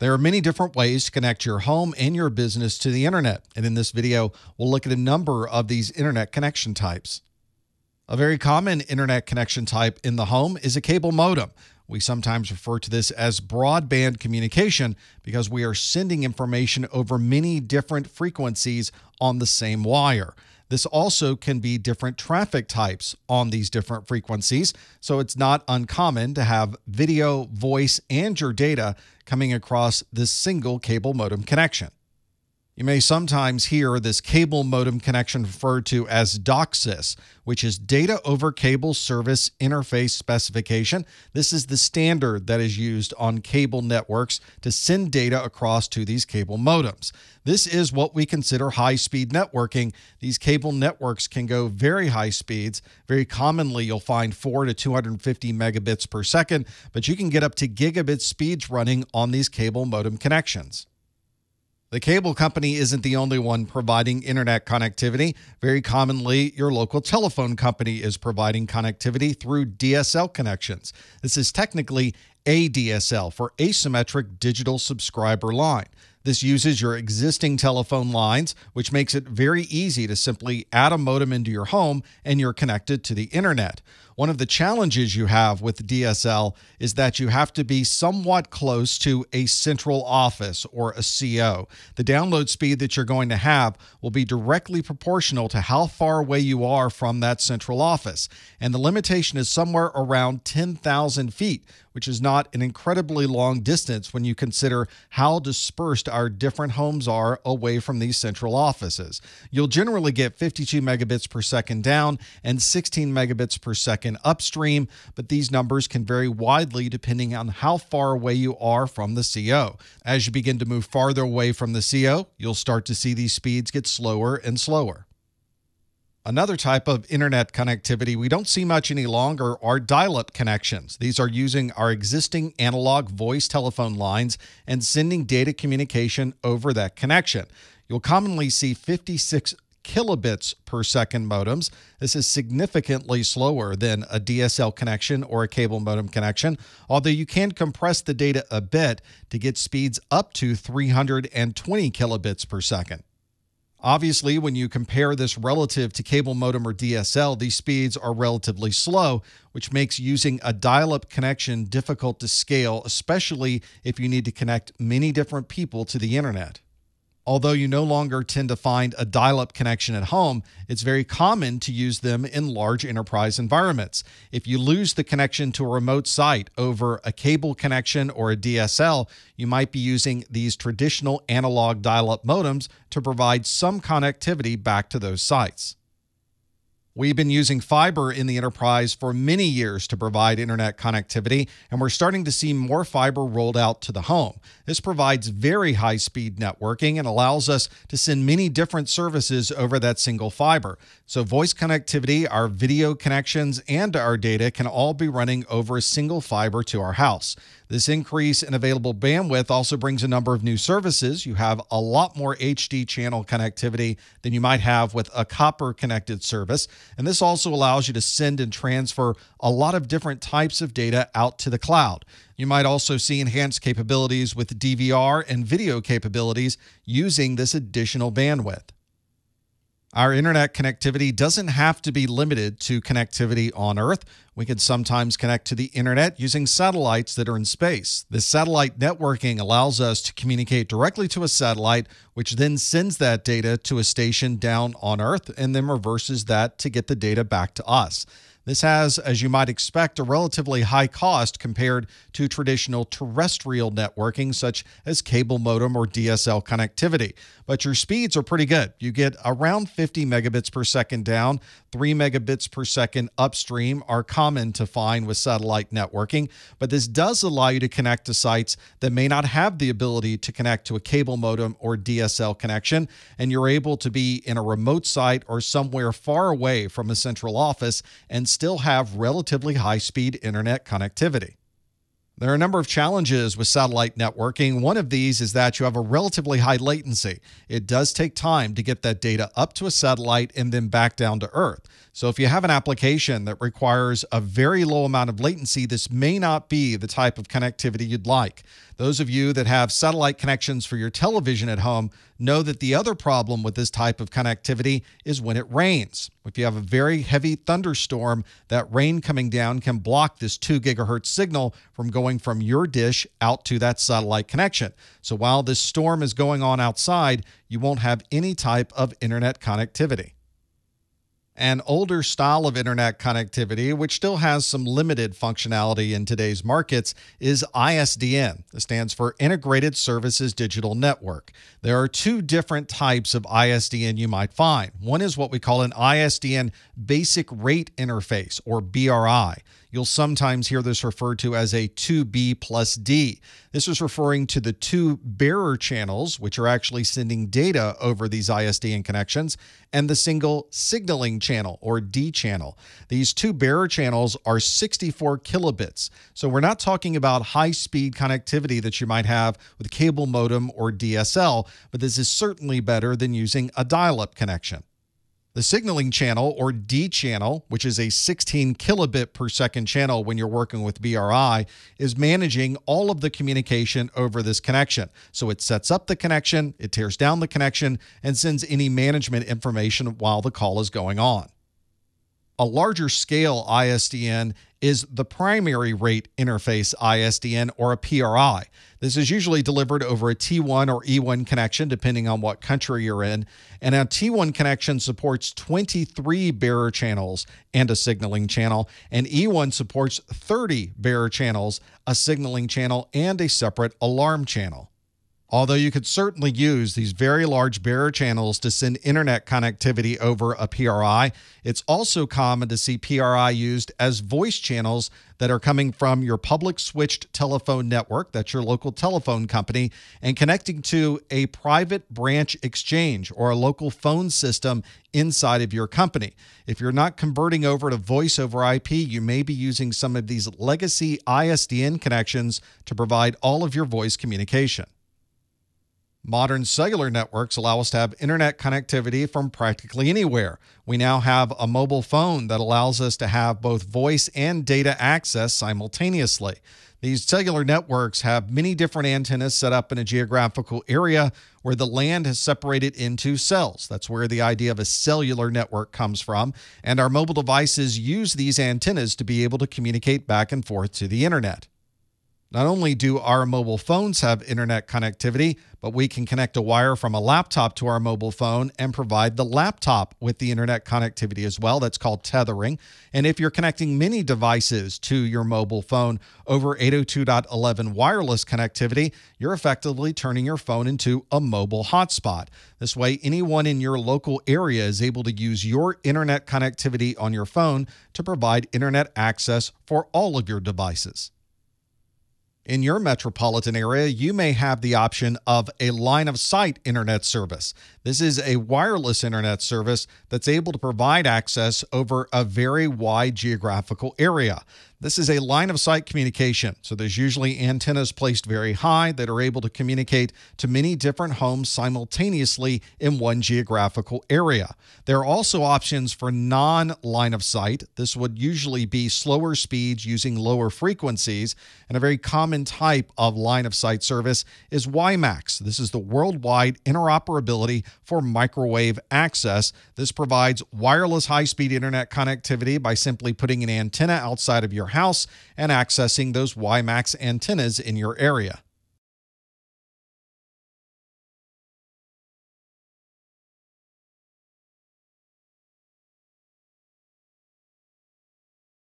There are many different ways to connect your home and your business to the internet, and in this video, we'll look at a number of these internet connection types. A very common internet connection type in the home is a cable modem. We sometimes refer to this as broadband communication because we are sending information over many different frequencies on the same wire. This also can be different traffic types on these different frequencies, so it's not uncommon to have video, voice, and your data coming across this single cable modem connection. You may sometimes hear this cable modem connection referred to as DOCSIS, which is Data over Cable Service Interface Specification. This is the standard that is used on cable networks to send data across to these cable modems. This is what we consider high speed networking. These cable networks can go very high speeds. Very commonly, you'll find 4 to 250 megabits per second, but you can get up to gigabit speeds running on these cable modem connections. The cable company isn't the only one providing internet connectivity. Very commonly, your local telephone company is providing connectivity through DSL connections. This is technically ADSL for asymmetric digital subscriber line. This uses your existing telephone lines, which makes it very easy to simply add a modem into your home and you're connected to the internet. One of the challenges you have with DSL is that you have to be somewhat close to a central office or a CO. The download speed that you're going to have will be directly proportional to how far away you are from that central office. And the limitation is somewhere around 10,000 feet, which is not an incredibly long distance when you consider how dispersed our different homes are away from these central offices. You'll generally get 52 megabits per second down and 16 megabits per second upstream, but these numbers can vary widely depending on how far away you are from the CO. As you begin to move farther away from the CO, you'll start to see these speeds get slower and slower. Another type of internet connectivity we don't see much any longer are dial up connections. These are using our existing analog voice telephone lines and sending data communication over that connection. You'll commonly see 56 kilobits per second modems. This is significantly slower than a DSL connection or a cable modem connection, although you can compress the data a bit to get speeds up to 320 kilobits per second. Obviously, when you compare this relative to cable modem or DSL, these speeds are relatively slow, which makes using a dial up connection difficult to scale, especially if you need to connect many different people to the internet. Although you no longer tend to find a dial up connection at home, it's very common to use them in large enterprise environments. If you lose the connection to a remote site over a cable connection or a DSL, you might be using these traditional analog dial up modems to provide some connectivity back to those sites. We've been using fiber in the enterprise for many years to provide internet connectivity, and we're starting to see more fiber rolled out to the home. This provides very high speed networking and allows us to send many different services over that single fiber. So, voice connectivity, our video connections, and our data can all be running over a single fiber to our house. This increase in available bandwidth also brings a number of new services. You have a lot more HD channel connectivity than you might have with a copper connected service. And this also allows you to send and transfer a lot of different types of data out to the cloud. You might also see enhanced capabilities with DVR and video capabilities using this additional bandwidth. Our internet connectivity doesn't have to be limited to connectivity on Earth. We can sometimes connect to the internet using satellites that are in space. This satellite networking allows us to communicate directly to a satellite, which then sends that data to a station down on Earth and then reverses that to get the data back to us. This has, as you might expect, a relatively high cost compared to traditional terrestrial networking, such as cable modem or DSL connectivity. But your speeds are pretty good. You get around 50 megabits per second down, 3 megabits per second upstream are common to find with satellite networking. But this does allow you to connect to sites that may not have the ability to connect to a cable modem or DSL connection. And you're able to be in a remote site or somewhere far away from a central office and still have relatively high speed internet connectivity. There are a number of challenges with satellite networking. One of these is that you have a relatively high latency. It does take time to get that data up to a satellite and then back down to Earth. So, if you have an application that requires a very low amount of latency, this may not be the type of connectivity you'd like. Those of you that have satellite connections for your television at home know that the other problem with this type of connectivity is when it rains. If you have a very heavy thunderstorm, that rain coming down can block this 2 gigahertz signal from going from your dish out to that satellite connection. So while this storm is going on outside, you won't have any type of internet connectivity. An older style of internet connectivity, which still has some limited functionality in today's markets, is ISDN. It stands for Integrated Services Digital Network. There are two different types of ISDN you might find. One is what we call an ISDN Basic Rate Interface, or BRI. You'll sometimes hear this referred to as a 2B plus D. This is referring to the two bearer channels, which are actually sending data over these ISDN connections, and the single signaling channel, or D channel. These two bearer channels are 64 kilobits. So we're not talking about high speed connectivity that you might have with cable modem or DSL, but this is certainly better than using a dial up connection. The signaling channel, or D channel, which is a 16 kilobit per second channel when you're working with BRI, is managing all of the communication over this connection. So it sets up the connection, it tears down the connection, and sends any management information while the call is going on. A larger scale ISDN is the primary rate interface ISDN or a PRI. This is usually delivered over a T1 or E1 connection, depending on what country you're in. And a T1 connection supports 23 bearer channels and a signaling channel, and E1 supports 30 bearer channels, a signaling channel, and a separate alarm channel. Although you could certainly use these very large bearer channels to send internet connectivity over a PRI, it's also common to see PRI used as voice channels that are coming from your public switched telephone network, that's your local telephone company, and connecting to a private branch exchange or a local phone system inside of your company. If you're not converting over to voice over IP, you may be using some of these legacy ISDN connections to provide all of your voice communication. Modern cellular networks allow us to have internet connectivity from practically anywhere. We now have a mobile phone that allows us to have both voice and data access simultaneously. These cellular networks have many different antennas set up in a geographical area where the land has separated into cells. That's where the idea of a cellular network comes from. And our mobile devices use these antennas to be able to communicate back and forth to the internet. Not only do our mobile phones have internet connectivity, but we can connect a wire from a laptop to our mobile phone and provide the laptop with the internet connectivity as well. That's called tethering. And if you're connecting many devices to your mobile phone over 802.11 wireless connectivity, you're effectively turning your phone into a mobile hotspot. This way, anyone in your local area is able to use your internet connectivity on your phone to provide internet access for all of your devices in your metropolitan area, you may have the option of a line of sight internet service. This is a wireless internet service that's able to provide access over a very wide geographical area. This is a line of sight communication, so there's usually antennas placed very high that are able to communicate to many different homes simultaneously in one geographical area. There are also options for non line of sight. This would usually be slower speeds using lower frequencies, and a very common type of line of sight service is WiMAX. This is the worldwide interoperability for microwave access. This provides wireless high speed internet connectivity by simply putting an antenna outside of house and accessing those WiMAX antennas in your area.